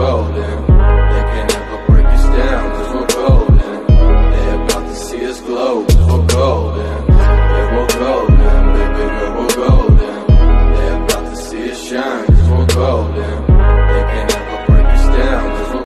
rolling. They can never break us down, cause we're golden. They about to see us glow, cause we're golden.